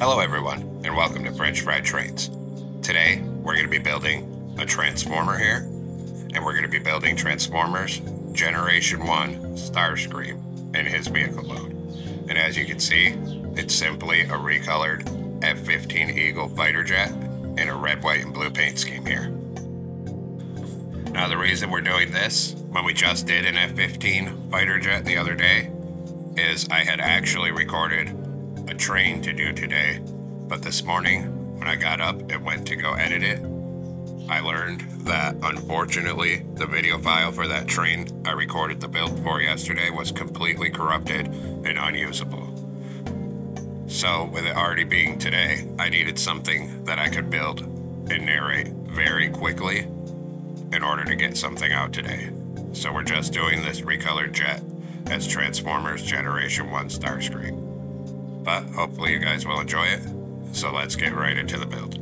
Hello, everyone, and welcome to French Fried Trains. Today, we're going to be building a transformer here, and we're going to be building Transformers Generation 1 Starscream in his vehicle mode. And as you can see, it's simply a recolored F 15 Eagle fighter jet in a red, white, and blue paint scheme here. Now, the reason we're doing this when we just did an F 15 fighter jet the other day is I had actually recorded a train to do today, but this morning when I got up and went to go edit it, I learned that unfortunately the video file for that train I recorded the build for yesterday was completely corrupted and unusable. So, with it already being today, I needed something that I could build and narrate very quickly in order to get something out today. So, we're just doing this recolored jet as Transformers Generation 1 Starscream but hopefully you guys will enjoy it. So let's get right into the build.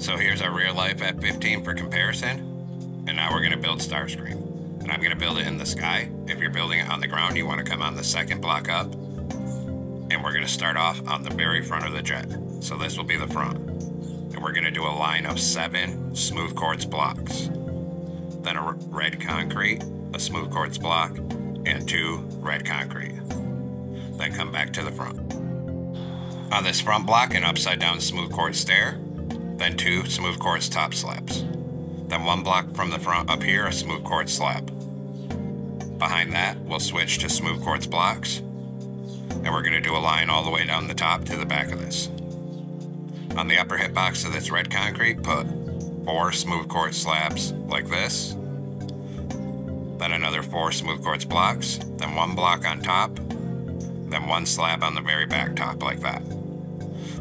So here's our real life F-15 for comparison. And now we're gonna build Starscream. And I'm gonna build it in the sky. If you're building it on the ground, you wanna come on the second block up. And we're gonna start off on the very front of the jet. So this will be the front. We're gonna do a line of seven smooth quartz blocks. Then a red concrete, a smooth quartz block, and two red concrete then come back to the front. On this front block, an upside down smooth quartz stair, then two smooth quartz top slabs. Then one block from the front up here, a smooth quartz slab. Behind that, we'll switch to smooth quartz blocks, and we're going to do a line all the way down the top to the back of this. On the upper hitbox of this red concrete, put four smooth quartz slabs like this, then another four smooth quartz blocks, then one block on top, then one slab on the very back top like that.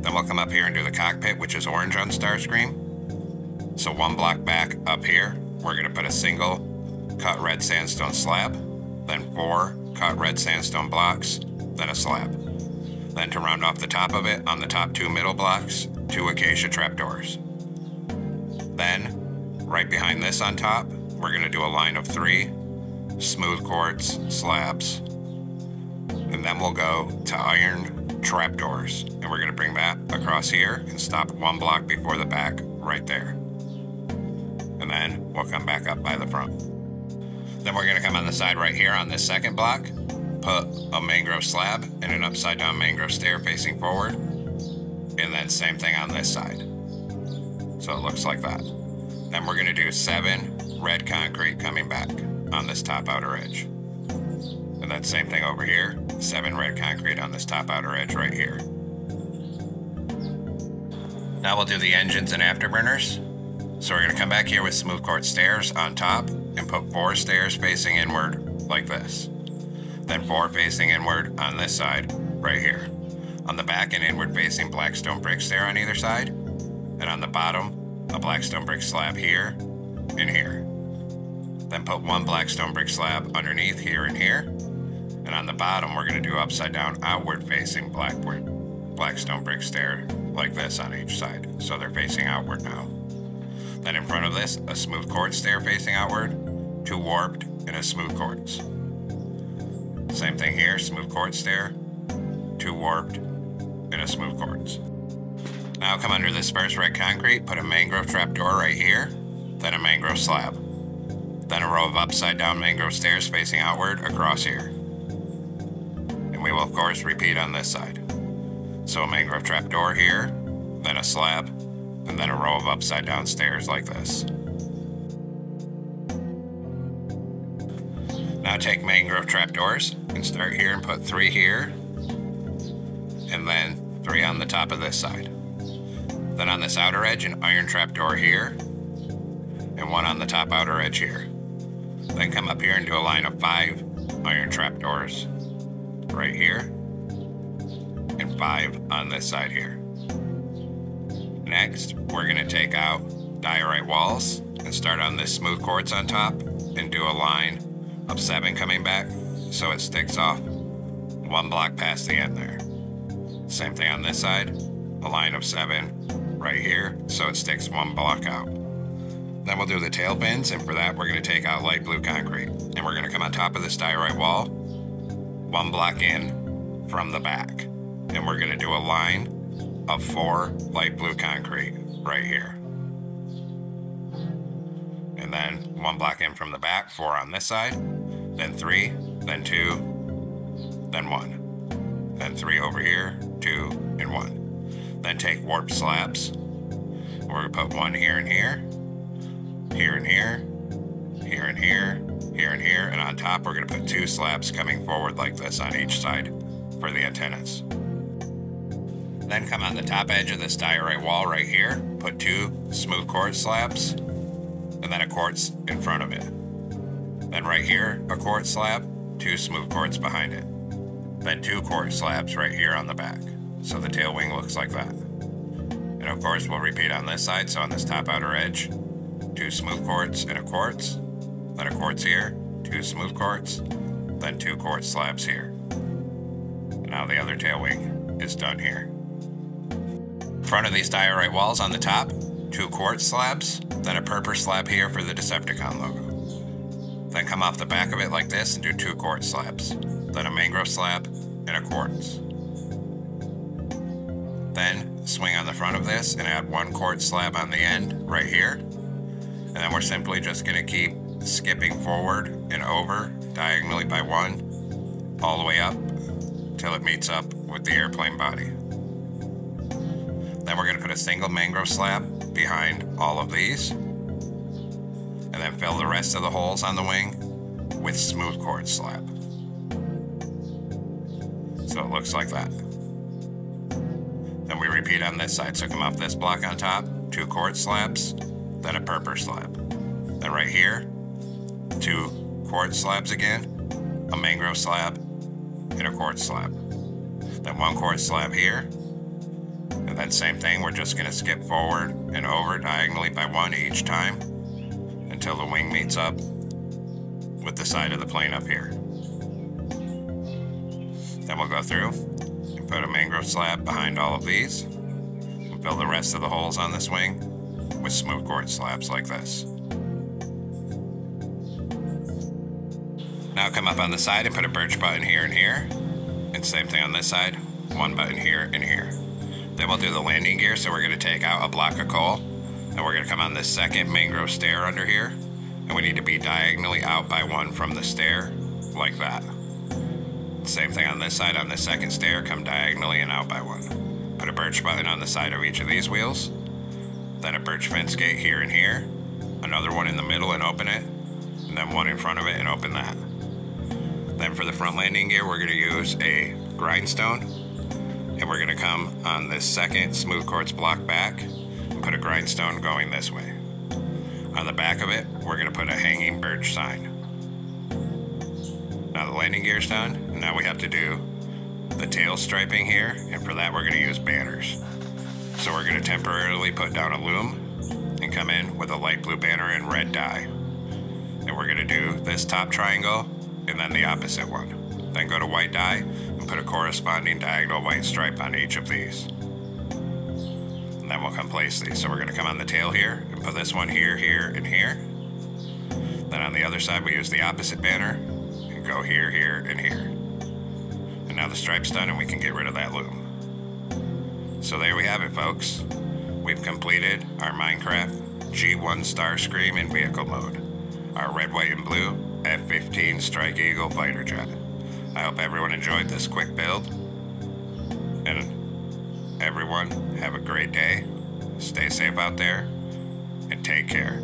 Then we'll come up here and do the cockpit, which is orange on Starscream. So one block back up here, we're gonna put a single cut red sandstone slab, then four cut red sandstone blocks, then a slab. Then to round off the top of it, on the top two middle blocks, two acacia trapdoors. Then, right behind this on top, we're gonna do a line of three smooth quartz slabs and then we'll go to iron trapdoors. And we're gonna bring that across here and stop one block before the back right there. And then we'll come back up by the front. Then we're gonna come on the side right here on this second block, put a mangrove slab and an upside down mangrove stair facing forward. And then same thing on this side. So it looks like that. Then we're gonna do seven red concrete coming back on this top outer edge. And then same thing over here, seven red concrete on this top outer edge right here. Now we'll do the engines and afterburners. So we're gonna come back here with smooth quartz stairs on top and put four stairs facing inward like this. Then four facing inward on this side, right here. On the back and inward facing blackstone brick stair on either side. And on the bottom, a blackstone brick slab here and here. Then put one blackstone brick slab underneath here and here and on the bottom, we're going to do upside down, outward facing blackboard, blackstone brick stair like this on each side. So they're facing outward now. Then in front of this, a smooth quartz stair facing outward, two warped, and a smooth quartz. Same thing here, smooth quartz stair, two warped, and a smooth quartz. Now come under this first red concrete, put a mangrove trapdoor right here, then a mangrove slab. Then a row of upside down mangrove stairs facing outward across here and we will of course repeat on this side. So a mangrove trapdoor here, then a slab, and then a row of upside down stairs like this. Now take mangrove trapdoors and start here and put three here, three on the top of this side. Then on this outer edge, an iron trapdoor here, and one on the top outer edge here. Then come up here and do a line of five iron trapdoors right here, and five on this side here. Next, we're gonna take out diorite walls and start on this smooth quartz on top and do a line of seven coming back so it sticks off one block past the end there. Same thing on this side, a line of seven right here so it sticks one block out. Then we'll do the tail pins, and for that we're going to take out light blue concrete. And we're going to come on top of this diorite wall, one block in from the back. And we're going to do a line of four light blue concrete right here. And then one block in from the back, four on this side, then three, then two, then one. Then three over here, two, and one. Then take warp slabs. We're to put one here and here, here and here, here and here, here and here, and on top we're to put two slabs coming forward like this on each side for the antennas. Then come on the top edge of this diorite wall right here, put two smooth quartz slabs, and then a quartz in front of it. Then right here, a quartz slab, two smooth quartz behind it. Then two quartz slabs right here on the back. So the tail wing looks like that. And of course, we'll repeat on this side. So on this top outer edge, two smooth quartz and a quartz, then a quartz here, two smooth quartz, then two quartz slabs here. And now the other tail wing is done here. Front of these diorite walls on the top, two quartz slabs, then a purple slab here for the Decepticon logo. Then come off the back of it like this and do two quartz slabs, then a mangrove slab and a quartz. Then swing on the front of this and add one quartz slab on the end right here. And then we're simply just gonna keep skipping forward and over diagonally by one all the way up till it meets up with the airplane body. Then we're going to put a single mangrove slab behind all of these. And then fill the rest of the holes on the wing with smooth quartz slab. So it looks like that. Then we repeat on this side. So come off this block on top, two quartz slabs, then a purple slab. Then right here, two quartz slabs again, a mangrove slab, and a quartz slab. Then one quartz slab here, and then same thing, we're just gonna skip forward and over diagonally by one each time until the wing meets up with the side of the plane up here. Then we'll go through and put a mangrove slab behind all of these. We'll fill the rest of the holes on this wing with smooth quartz slabs like this. Now come up on the side and put a birch button here and here. And same thing on this side, one button here and here. Then we'll do the landing gear. So we're gonna take out a block of coal and we're gonna come on this second mangrove stair under here. And we need to be diagonally out by one from the stair like that. Same thing on this side, on the second stair, come diagonally and out by one. Put a birch button on the side of each of these wheels. Then a birch fence gate here and here. Another one in the middle and open it. And then one in front of it and open that. Then for the front landing gear, we're gonna use a grindstone and we're gonna come on this second smooth quartz block back and put a grindstone going this way. On the back of it, we're gonna put a hanging birch sign. Now the landing gear's done, now we have to do the tail striping here, and for that we're gonna use banners. So we're gonna temporarily put down a loom and come in with a light blue banner and red dye. And we're gonna do this top triangle and then the opposite one. Then go to white dye and put a corresponding diagonal white stripe on each of these. And then we'll come place these. So we're gonna come on the tail here and put this one here, here, and here. Then on the other side, we use the opposite banner and go here, here, and here. And now the stripe's done and we can get rid of that loom. So there we have it, folks. We've completed our Minecraft G1 Starscream in vehicle mode. Our red, white, and blue F-15 Strike Eagle fighter jet. I hope everyone enjoyed this quick build. And everyone, have a great day. Stay safe out there and take care.